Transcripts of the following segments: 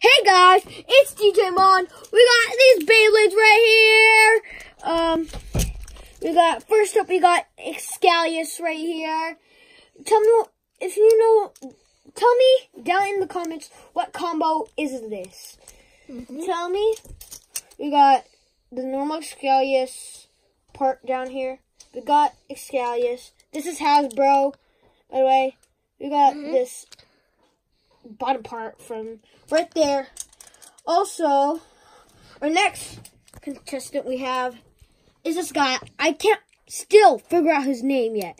Hey guys, it's DJ Mon. We got these Beyblades right here. Um, we got first up, we got Excalius right here. Tell me what, if you know. Tell me down in the comments what combo is this. Tell me. We got the normal Excalius part down here. We got Excalius. This is Hasbro, by the way. We got this bottom part from right there. Also, our next contestant we have is this guy. I can't still figure out his name yet.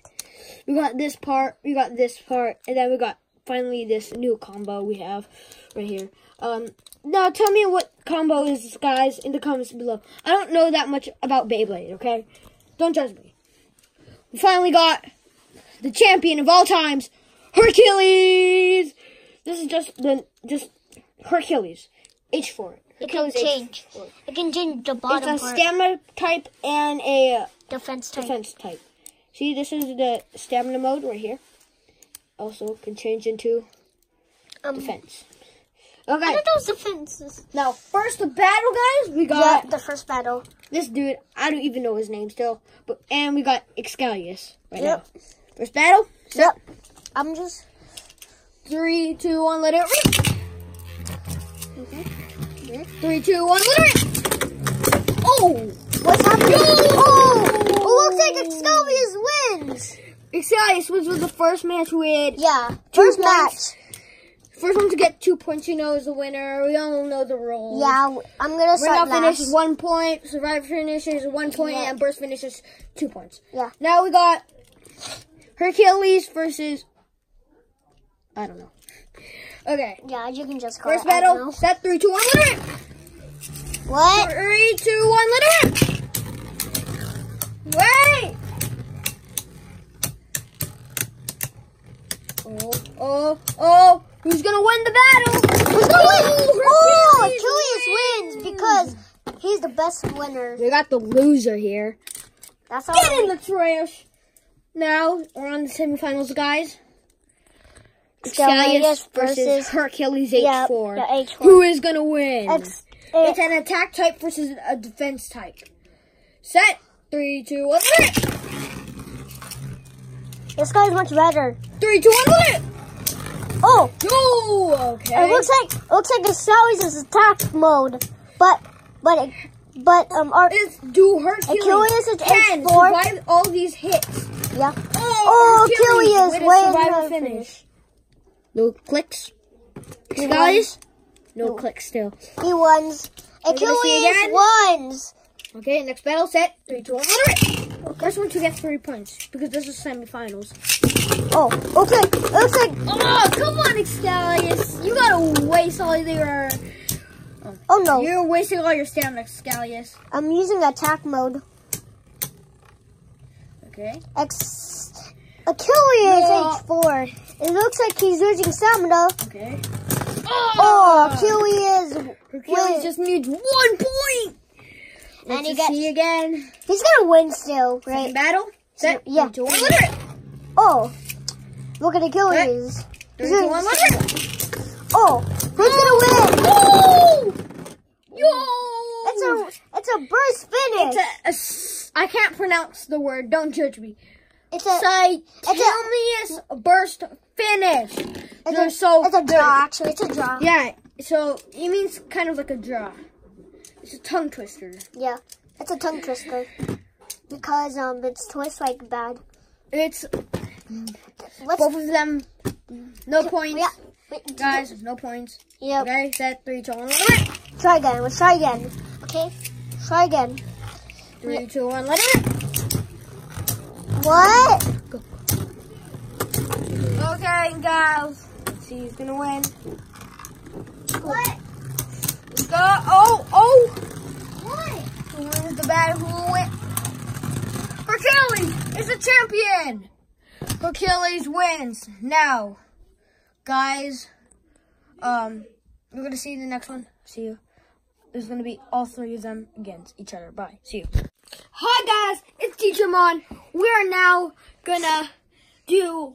We got this part, we got this part, and then we got finally this new combo we have right here. Um, now tell me what combo is this, guys, in the comments below. I don't know that much about Beyblade, okay? Don't judge me. We finally got the champion of all times, Hercules. This is just the just Hercules. H for it. It can Hercules change. for it. It can change the bottom. It's a part. stamina type and a defense type. defense type. See, this is the stamina mode right here. Also can change into Um, defense. Okay. Okay, thought those defenses. now first the battle, guys. We Yeah, got the first battle. this dude. I don't even know his name still, but and we got Excalius right Yep. now. First battle. Yep. I'm just. Three, two, one, let it rip. Three, two, one, let it rip. Oh! What's happening? Oh! It looks like Excalius wins. Excalius wins was the first match with Yeah. Two First match. first one to get two points. You know is the winner. We all know the rules. Yeah, I'm gonna start out finish is one point. Survivor finishes one point, Yeah. and burst finishes two points. Yeah. Now we got Hercules versus I don't know. Okay. Yeah, you can just call First it. Battle. Set three, two, one, let it. What? Three, two, one, let it. Wait. Oh, oh, oh. Who's gonna win the battle? Who's gonna win? Oh, Achilles wins because he's the best winner. We got the loser here. That's all. Get in the trash. Now we're on the semifinals, guys. Excalius versus Hercules H4. the H4. Who is gonna win? Ex- it's an attack type versus a defense type. Set. Three, two, one, let it. this guy's much better. Three, two, one, let it. Oh, Go. Okay. it looks like it looks like Excalius is attack mode, but but it, but um our Let's do Hercules. Achilles is can H4. survive all these hits. yeah. Oh, Oh, Achilles with a wins survival finish. No clicks. He Guys, no No. clicks still. He wins. Achilles wins. Okay, next battle set. Three, two, one, it. First one to get three points because this is semifinals. Oh, okay. It looks like Oh, come on, Excalius. You gotta waste all your. oh no, You're wasting all your stamina, Excalius. I'm using attack mode. Okay. X Achilles Yeah. H4. It looks like he's losing stamina. Okay. Oh, Achilles. Win. just needs one point. Let's And he gets- see again. He's gonna win still, right? battle. Set. Yeah. Two, let it. Oh, look at Achilles. Three, gonna- one. Oh, he's gonna win. Oh! Yo! It's a it's a burst finish. It's a, a I can't pronounce the word. Don't judge me. It's a Simultaneous burst finish. it's a, so it's a draw. Actually, it's a draw. Yeah. So it means kind of like a draw. It's a tongue twister. Yeah, it's a tongue twister because um it's twist like bad. It's Let's both of them. No points, yeah. Wait, guys. No points. Yep. Okay. Set. Three, two, one. Let it. Try again. Let's try again. Okay. Try again. Three, two, one. Let it. What? Okay, guys. Let's see who's gonna win. What? Let's go. Oh, oh. What? Who wins the battle? Who will win? Hercules is the champion. Hercules wins. Now, guys, um, we're gonna see the next one. See you. There's gonna be all three of them against each other. Bye. See you. Hi guys, it's DJ Mon. We are now gonna do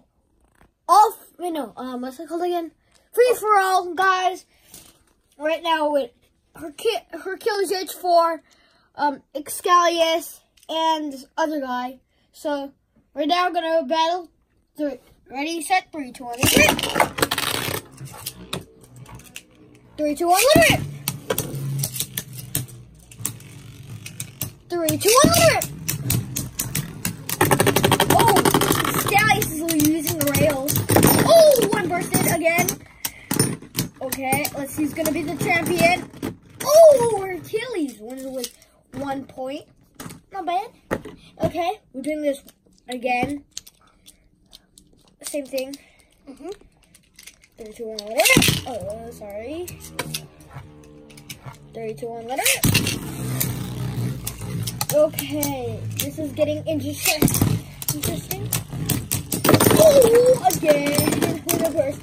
all. Wait, no. Um, what's it called again? Free for all, guys. right now with Herc- Hercules H4, um, Excalius, and this other guy. So we're now gonna battle. Three. Ready, set, three, two, one, let it. Three, two, one, it. Three, two, one, it. Oh, is using the rails. Oh, one bursted again. Okay, let's see who's gonna be the champion. Oh, Achilles wins with one point. Not bad. Okay, we're doing this again. Same thing. Mm-hmm. Three, two, one, let it. Oh, sorry. Three, two, one, let it. Okay, this is getting interesting. Interesting. Oh, again. The first?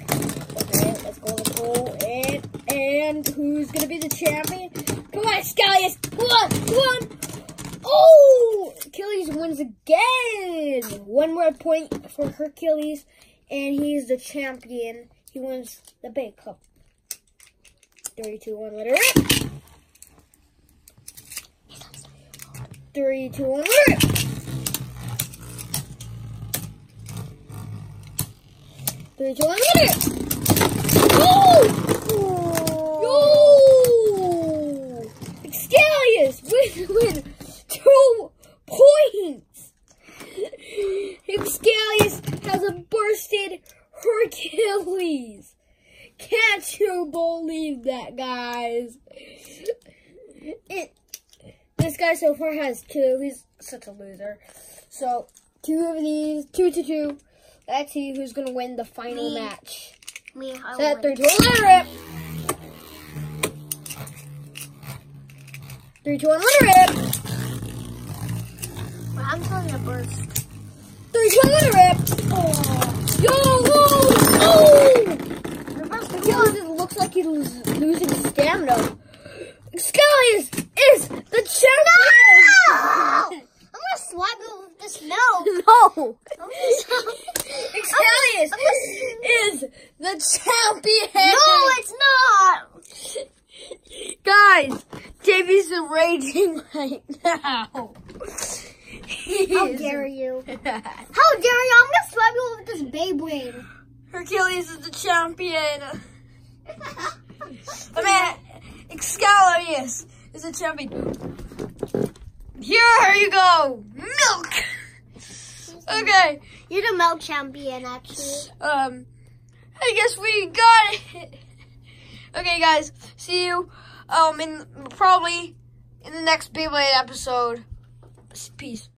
Okay, let's go, let's go. And, and who's gonna be the champion? Come on, Scallius. Come on, come on. Oh, Achilles wins again. One more point for Hercules, and he's the champion. He wins the big cup. Three, two, one, let it rip. Three, two, one, rip. Three, two, one, rip. Oh! Yo! Excalius with, with two points. Excalius has a bursted Hercules. Can't you believe that, guys? Guy so far has two. He's such a loser. So two of these, two to two. Let's see who's gonna win the final Me. match. Me, I Set three, two, one, let rip. Three, two, one, let rip. Well, I'm telling you burst. Three, two, one, let rip. Yo, whoa, oh! Achilles, it looks like he's losing stamina. Excalius is champion! I'm gonna swipe it with this milk. No! Excalius is the champion! no, it's not. Guys, JV's raging right now. How dare you? How dare you? I'm gonna swipe it with this Beyblade. Hercules is the champion. I mean, Excalius is the champion. Here you go, milk. Okay, You're the milk champion, actually. um, I guess we got it. Okay, guys, see you, um, in probably in the next Beyblade episode. Peace.